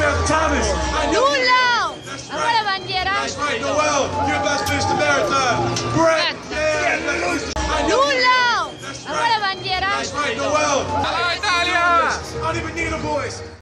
Samantha Thomas. I you. That's right. la bandiera? That's right, Noel. You're best finish the marathon. Brett. Yeah, Nulo! I you. That's right. bandiera? That's right, Noel. Ciao Italia! I don't even need a voice.